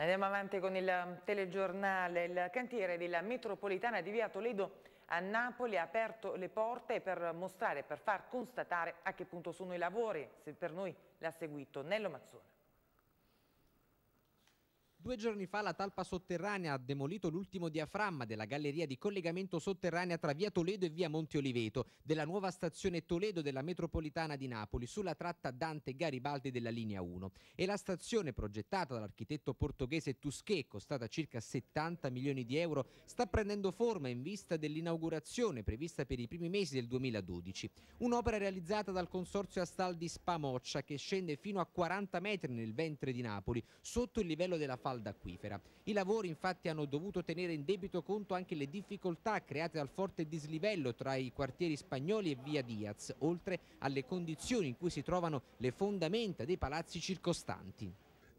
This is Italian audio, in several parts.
Andiamo avanti con il telegiornale. Il cantiere della metropolitana di Via Toledo a Napoli ha aperto le porte per mostrare, per far constatare a che punto sono i lavori. Se per noi l'ha seguito Nello Mazzone. Due giorni fa la talpa sotterranea ha demolito l'ultimo diaframma della galleria di collegamento sotterranea tra via Toledo e via Monte Oliveto della nuova stazione Toledo della metropolitana di Napoli sulla tratta Dante-Garibaldi della linea 1 e la stazione progettata dall'architetto portoghese Tusquet costata circa 70 milioni di euro sta prendendo forma in vista dell'inaugurazione prevista per i primi mesi del 2012 un'opera realizzata dal consorzio Astaldi Spamoccia che scende fino a 40 metri nel ventre di Napoli sotto il livello della falda falda. I lavori infatti hanno dovuto tenere in debito conto anche le difficoltà create dal forte dislivello tra i quartieri spagnoli e via Diaz, oltre alle condizioni in cui si trovano le fondamenta dei palazzi circostanti.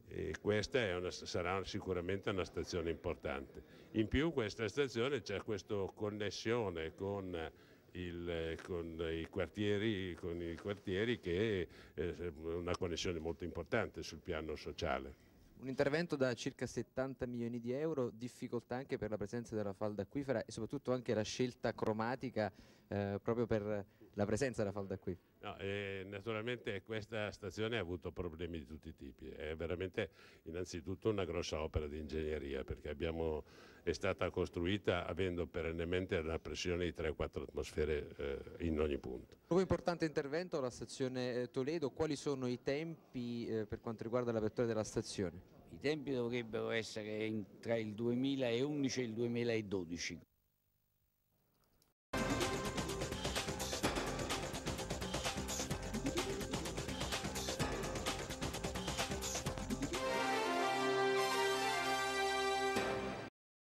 E questa una, sarà sicuramente una stazione importante. In più questa stazione c'è questa connessione con il, con, i quartieri, con, i quartieri, che è una connessione molto importante sul piano sociale. Un intervento da circa 70 milioni di euro, difficoltà anche per la presenza della falda acquifera e soprattutto anche la scelta cromatica eh, proprio per la presenza della falda acquifera. No, eh, naturalmente questa stazione ha avuto problemi di tutti i tipi, è veramente innanzitutto una grossa opera di ingegneria perché abbiamo, è stata costruita avendo perennemente una pressione di 3-4 atmosfere eh, in ogni punto. Nuovo importante intervento alla stazione eh, Toledo, quali sono i tempi eh, per quanto riguarda l'apertura della stazione? I tempi dovrebbero essere tra il 2011 e il 2012.